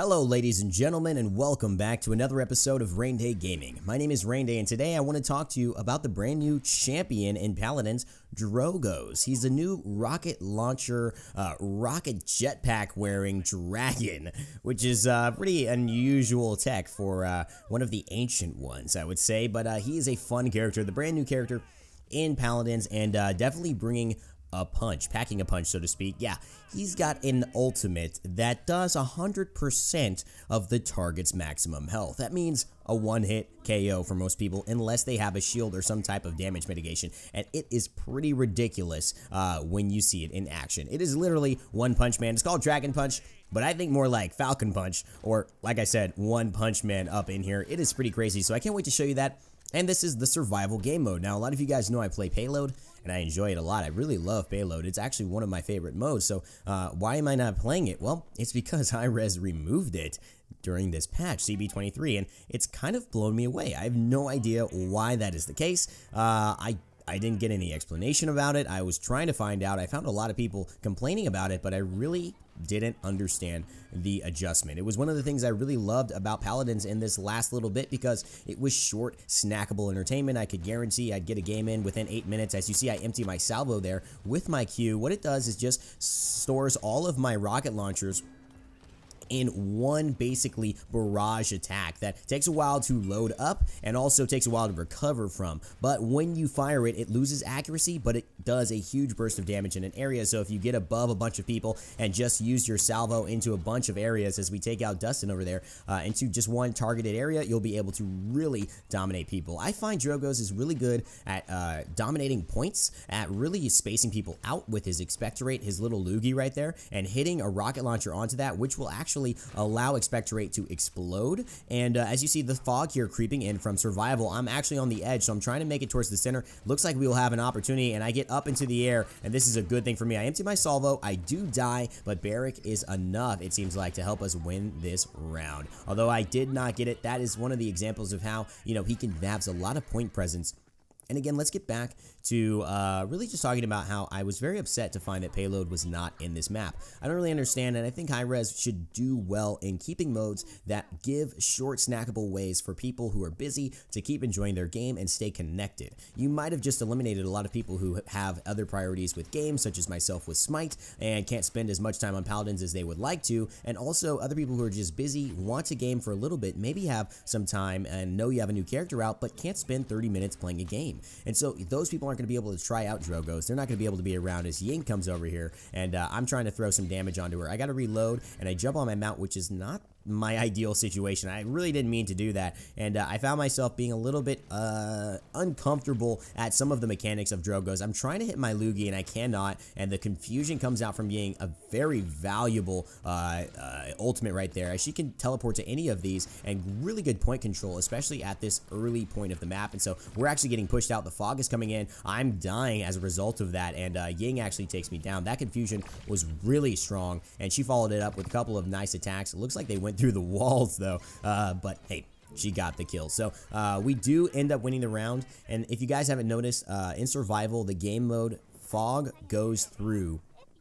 Hello, ladies and gentlemen, and welcome back to another episode of Raynday Gaming. My name is Rain Day, and today I want to talk to you about the brand new champion in Paladins, Drogoz. He's a new rocket launcher, uh, rocket jetpack wearing dragon, which is uh, pretty unusual tech for uh, one of the ancient ones, I would say. But uh, he is a fun character, the brand new character in Paladins, and uh, definitely bringing a punch, packing a punch, so to speak. Yeah, he's got an ultimate that does 100% of the target's maximum health. That means a one-hit KO for most people unless they have a shield or some type of damage mitigation, and it is pretty ridiculous uh, when you see it in action. It is literally One Punch Man. It's called Dragon Punch, but I think more like Falcon Punch, or like I said, One Punch Man up in here. It is pretty crazy, so I can't wait to show you that. And this is the survival game mode. Now, a lot of you guys know I play Payload, and I enjoy it a lot. I really love Payload. It's actually one of my favorite modes. So uh, why am I not playing it? Well, it's because Hi-Rez removed it during this patch, CB23, and it's kind of blown me away. I have no idea why that is the case. Uh, I I didn't get any explanation about it. I was trying to find out. I found a lot of people complaining about it, but I really didn't understand the adjustment. It was one of the things I really loved about Paladins in this last little bit because it was short, snackable entertainment. I could guarantee I'd get a game in within eight minutes. As you see, I empty my salvo there with my Q. What it does is just stores all of my rocket launchers in one basically barrage attack that takes a while to load up and also takes a while to recover from. But when you fire it, it loses accuracy, but it does a huge burst of damage in an area. So if you get above a bunch of people and just use your salvo into a bunch of areas as we take out Dustin over there uh, into just one targeted area, you'll be able to really dominate people. I find Drogoz is really good at uh, dominating points, at really spacing people out with his expectorate, his little loogie right there, and hitting a rocket launcher onto that, which will actually actually allow expectorate to explode. And uh, as you see the fog here creeping in from survival, I'm actually on the edge, so I'm trying to make it towards the center. Looks like we will have an opportunity, and I get up into the air, and this is a good thing for me. I empty my salvo, I do die, but Barik is enough, it seems like, to help us win this round. Although I did not get it, that is one of the examples of how, you know, he can have a lot of point presence and again, let's get back to uh, really just talking about how I was very upset to find that Payload was not in this map. I don't really understand, and I think Hi-Rez should do well in keeping modes that give short, snackable ways for people who are busy to keep enjoying their game and stay connected. You might have just eliminated a lot of people who have other priorities with games, such as myself with Smite, and can't spend as much time on Paladins as they would like to, and also other people who are just busy, want to game for a little bit, maybe have some time and know you have a new character out, but can't spend 30 minutes playing a game. And so those people aren't going to be able to try out Drogoz. They're not going to be able to be around as Ying comes over here, and uh, I'm trying to throw some damage onto her. I got to reload, and I jump on my mount, which is not my ideal situation. I really didn't mean to do that, and uh, I found myself being a little bit uh, uncomfortable at some of the mechanics of Drogoz. I'm trying to hit my Loogie, and I cannot, and the confusion comes out from being a very valuable uh, uh, ultimate right there, as she can teleport to any of these, and really good point control, especially at this early point of the map, and so we're actually getting pushed out. The fog is coming in. I'm dying as a result of that, and uh, Ying actually takes me down. That confusion was really strong, and she followed it up with a couple of nice attacks. It looks like they went through the walls though. Uh, but hey, she got the kill. So uh, we do end up winning the round. And if you guys haven't noticed, uh, in survival, the game mode fog goes through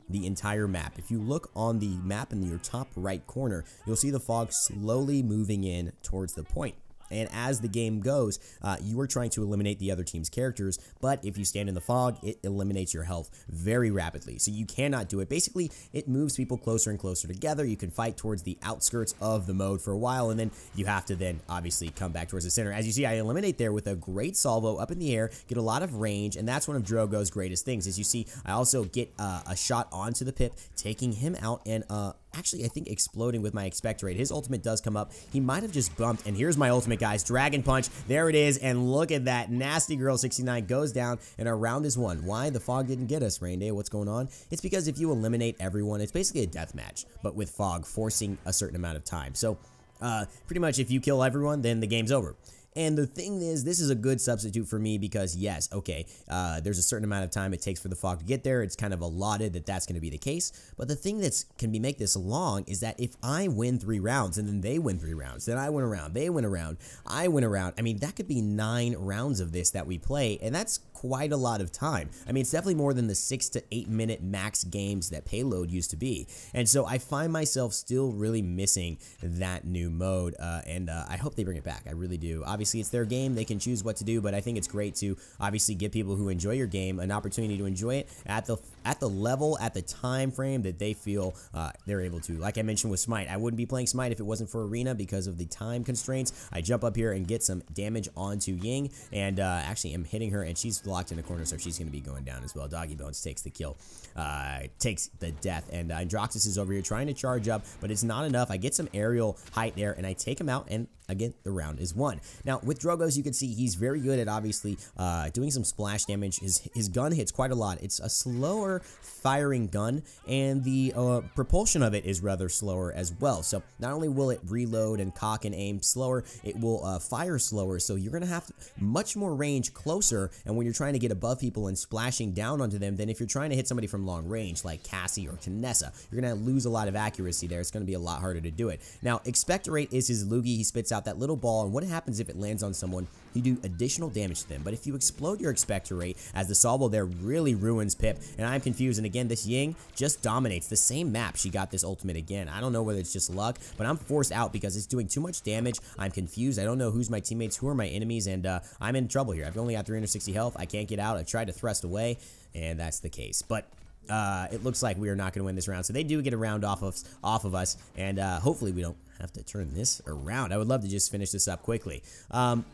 the entire map. If you look on the map in your top right corner, you'll see the fog slowly moving in towards the point. And as the game goes, uh, you are trying to eliminate the other team's characters, but if you stand in the fog, it eliminates your health very rapidly. So you cannot do it. Basically, it moves people closer and closer together. You can fight towards the outskirts of the mode for a while, and then you have to then obviously come back towards the center. As you see, I eliminate there with a great salvo up in the air, get a lot of range, and that's one of Drogoz' greatest things. As you see, I also get uh, a shot onto the pip, taking him out, and uh, actually, I think exploding with my expectorate. His ultimate does come up. He might have just bumped, and here's my ultimate, guys. Dragon Punch. There it is, and look at that. Nasty Girl 69 goes down, and our round is won. Why? The fog didn't get us, Raynday. What's going on? It's because if you eliminate everyone, it's basically a death match, but with fog forcing a certain amount of time. So, uh, pretty much if you kill everyone, then the game's over. And the thing is, this is a good substitute for me because, yes, okay, uh, there's a certain amount of time it takes for the fog to get there. It's kind of allotted that that's going to be the case. But the thing that can be make this long is that if I win three rounds and then they win three rounds, then I win a round, they win a round, I win a round. I mean, that could be nine rounds of this that we play, and that's quite a lot of time. I mean, it's definitely more than the six to eight minute max games that Payload used to be. And so I find myself still really missing that new mode, uh, and uh, I hope they bring it back. I really do. Obviously, it's their game. They can choose what to do, but I think it's great to obviously give people who enjoy your game an opportunity to enjoy it at the at the level, at the time frame that they feel uh, they're able to. Like I mentioned with Smite, I wouldn't be playing Smite if it wasn't for Arena because of the time constraints. I jump up here and get some damage onto Ying, and uh, actually am hitting her, and she's locked in a corner, so she's going to be going down as well. Doggy Bones takes the kill, uh, takes the death, and uh, is over here trying to charge up, but it's not enough. I get some aerial height there, and I take him out, and again, the round is won. Now, with Drogoz, you can see he's very good at obviously uh, doing some splash damage. His, his gun hits quite a lot. It's a slower firing gun, and the uh, propulsion of it is rather slower as well. So not only will it reload and cock and aim slower, it will uh, fire slower. So you're going to have much more range closer, and when you're trying to get above people and splashing down onto them, than if you're trying to hit somebody from long range like Cassie or Kinessa. You're going to lose a lot of accuracy there. It's going to be a lot harder to do it. Now, Expectorate is his loogie. He spits out that little ball, and what happens if it lands on someone? You do additional damage to them. But if you explode your Expectorate, as the Salvo there really ruins Pip, and I'm confused, and again, this Ying just dominates the same map. She got this ultimate again. I don't know whether it's just luck, but I'm forced out because it's doing too much damage. I'm confused. I don't know who's my teammates, who are my enemies, and uh, I'm in trouble here. I've only got 360 health. I can't get out. I tried to thrust away, and that's the case. But uh, it looks like we are not going to win this round. So they do get a round off of off of us, and uh, hopefully we don't have to turn this around. I would love to just finish this up quickly. Um,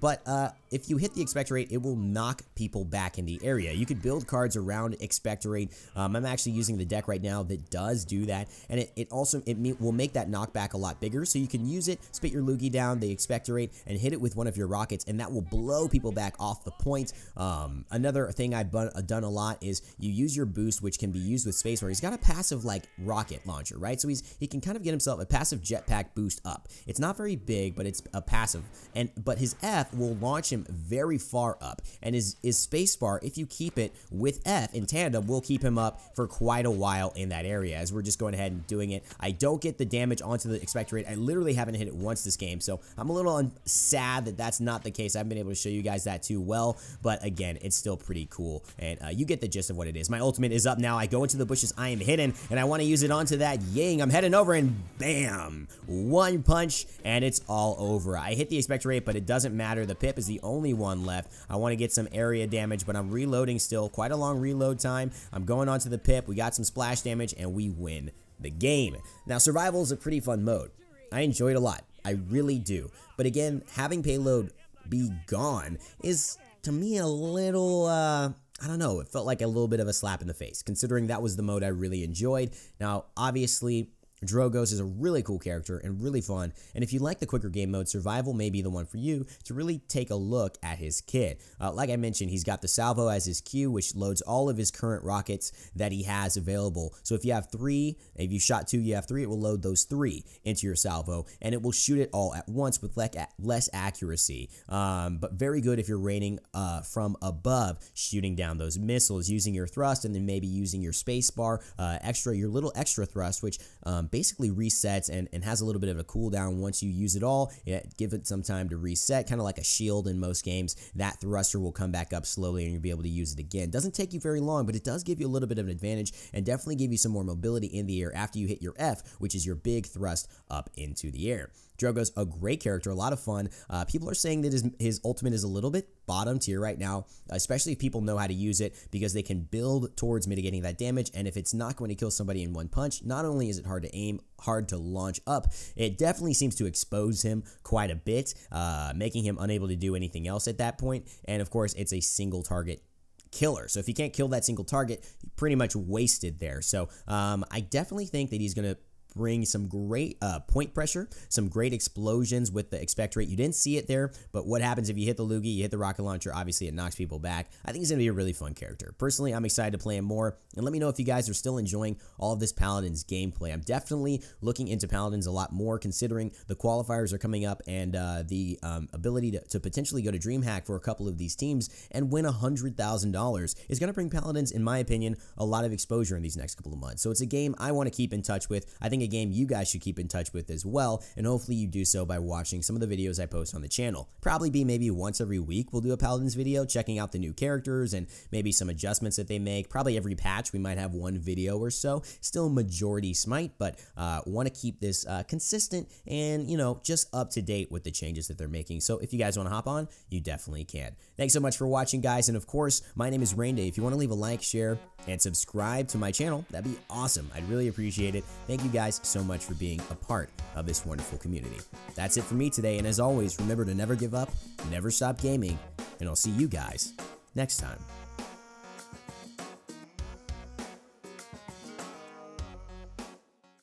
but uh, if you hit the expectorate, it will knock people back in the area. You could build cards around expectorate. Um, I'm actually using the deck right now that does do that, and it, it also it will make that knockback a lot bigger. So you can use it, spit your loogie down, the expectorate, and hit it with one of your rockets, and that will blow people back off the point. Um, another thing I've done a lot is you use your boost, which can be used with space where he's got a passive like rocket launcher, right? So he's he can kind of get himself a passive jetpack boost up. It's not very big, but it's a passive, and but his F will launch him very far up. And his, his spacebar, if you keep it with F in tandem, will keep him up for quite a while in that area as we're just going ahead and doing it. I don't get the damage onto the expectorate. I literally haven't hit it once this game, so I'm a little sad that that's not the case. I haven't been able to show you guys that too well, but again, it's still pretty cool, and uh, you get the gist of what it is. My ultimate is up now. I go into the bushes. I am hidden, and I want to use it onto that Ying. I'm heading over, and bam! One punch, and it's all over. I hit the expectorate, but it doesn't matter. The Pip is the only one left. I want to get some area damage, but I'm reloading still. Quite a long reload time. I'm going onto the Pip. We got some splash damage, and we win the game. Now, survival is a pretty fun mode. I enjoy it a lot. I really do. But again, having payload be gone is, to me, a little, uh, I don't know, it felt like a little bit of a slap in the face, considering that was the mode I really enjoyed. Now, obviously, Drogoz is a really cool character and really fun, and if you like the quicker game mode, Survival may be the one for you to really take a look at his kit. Uh, like I mentioned, he's got the Salvo as his Q, which loads all of his current rockets that he has available. So if you have three, if you shot two, you have three, it will load those three into your Salvo, and it will shoot it all at once with less accuracy, um, but very good if you're raining uh, from above, shooting down those missiles, using your thrust, and then maybe using your spacebar uh, extra, your little extra thrust, which um, basically resets and, and has a little bit of a cooldown once you use it all. It, give it some time to reset, kind of like a shield in most games. That thruster will come back up slowly and you'll be able to use it again. Doesn't take you very long, but it does give you a little bit of an advantage and definitely give you some more mobility in the air after you hit your F, which is your big thrust up into the air. Drogoz a great character, a lot of fun. Uh, people are saying that his, his ultimate is a little bit bottom tier right now, especially if people know how to use it because they can build towards mitigating that damage. And if it's not going to kill somebody in one punch, not only is it hard to aim, hard to launch up, it definitely seems to expose him quite a bit, uh, making him unable to do anything else at that point. And of course, it's a single target killer. So if you can't kill that single target, pretty much wasted there. So um, I definitely think that he's going to bring some great uh, point pressure, some great explosions with the expectorate. You didn't see it there, but what happens if you hit the Loogie, you hit the rocket launcher, obviously it knocks people back. I think he's going to be a really fun character. Personally, I'm excited to play him more, and let me know if you guys are still enjoying all of this Paladins gameplay. I'm definitely looking into Paladins a lot more considering the qualifiers are coming up and uh, the um, ability to, to potentially go to DreamHack for a couple of these teams and win $100,000 is going to bring Paladins, in my opinion, a lot of exposure in these next couple of months. So it's a game I want to keep in touch with. I think game you guys should keep in touch with as well, and hopefully you do so by watching some of the videos I post on the channel. Probably be maybe once every week we'll do a Paladins video, checking out the new characters and maybe some adjustments that they make. Probably every patch we might have one video or so. Still majority Smite, but uh, want to keep this uh, consistent and, you know, just up to date with the changes that they're making. So if you guys want to hop on, you definitely can. Thanks so much for watching, guys. And of course, my name is Raynday. If you want to leave a like, share, and subscribe to my channel, that'd be awesome. I'd really appreciate it. Thank you guys so much for being a part of this wonderful community. That's it for me today. And as always, remember to never give up, never stop gaming, and I'll see you guys next time.